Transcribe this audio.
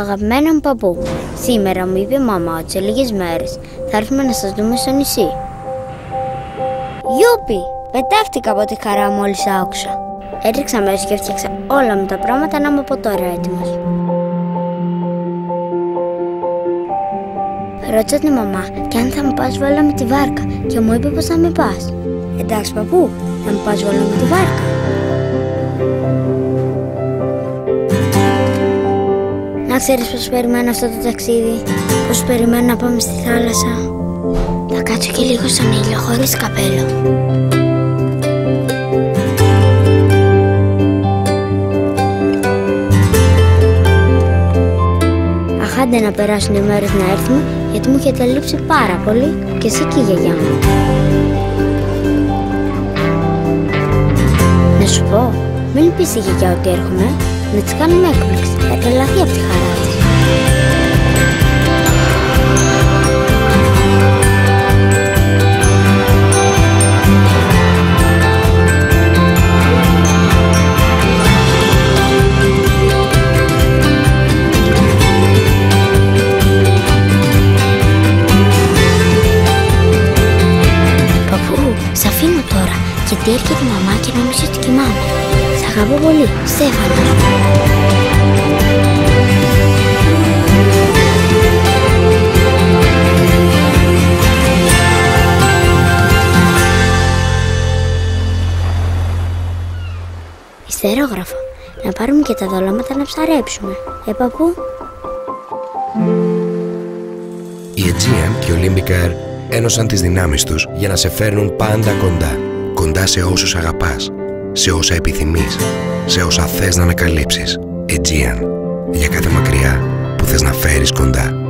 Αγαπημένο μου παππού, σήμερα μου είπε η μαμά ότι σε λίγες μέρες θα έρθουμε να σας δούμε στο νησί. Γιούπι! Πετάχτηκα από τη χαρά μόλις άκουσα. Έτρεξα μέσα και έφτιαξα όλα μου τα πράγματα να είμαι από τώρα έτοιμος. Ρώτησα την μαμά και αν θα μου πας βόλα με τη βάρκα και μου είπε πως θα με πας. Εντάξει παππού, θα μου πας βόλα με τη βάρκα. Να ξέρεις πως περιμένω αυτό το ταξίδι, πως περιμένω να πάμε στη θάλασσα. Θα κάτσω και λίγο στον ήλιο χωρίς καπέλο. Αχάντε να περάσουν οι μέρες να έρθουμε, γιατί μου έχετε λείψει πάρα πολύ και εσύ και η γιαγιά μου. Να σου πω, μην πεις η γιαγιά ότι έρχομαι, να της κάνουμε έκπληξη. Θα τρελαθεί από τη χαρά της. Παππού, σ' αφήνω τώρα, γιατί έρχεται η μαμά και νομίζω ότι κοιμάμαι. Σ' αγαπώ πολύ, Στέφανα. Ιστερόγραφο. Να πάρουμε και τα δολώματα να ψαρέψουμε. Ε, παππού. Η Aegean και ο Limbic Air ένωσαν τις δυνάμεις τους για να σε φέρνουν πάντα κοντά. Κοντά σε όσους αγαπάς, σε όσα επιθυμείς, σε όσα θες να ανακαλύψεις. Aegean. Για κάθε μακριά που θες να φέρεις κοντά.